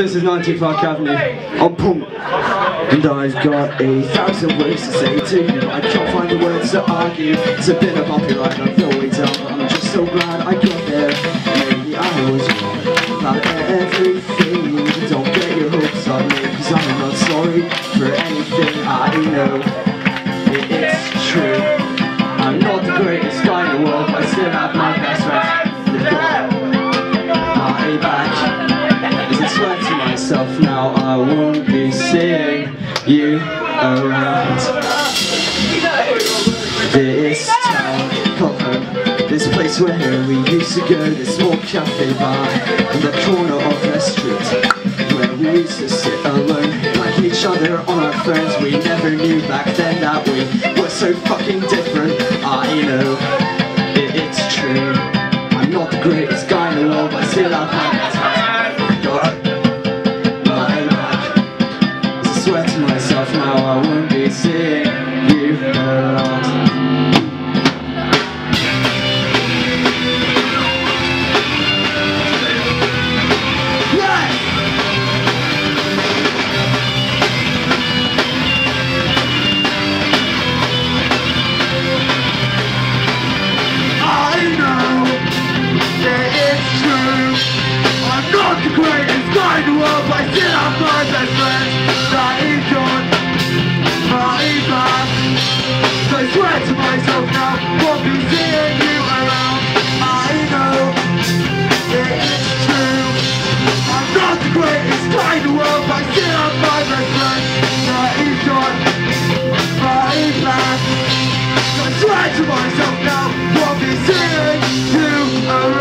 This is 19 Park Avenue. I'm pumped. And I've got a thousand words to say it to you. I can't find the words to argue. It's a bit of bumpy ride and I feel way down. But I'm just so glad I got there. Maybe I was wrong about everything. Don't get your hopes on me. Cause I'm not sorry for anything I know. It is true. I'm not the greatest guy in the world, but I still have my best friends. They've got my back. Won't be seeing you around. This town home, this place where we used to go, this small cafe bar on the corner of the street. Where we used to sit alone, like each other on our phones. We never knew back then that we were so fucking different. now I wouldn't be sitting here not the greatest. to myself now, won't be seeing you around. I know it's true. I'm the greatest world, my. I to myself now, won't be seeing you around.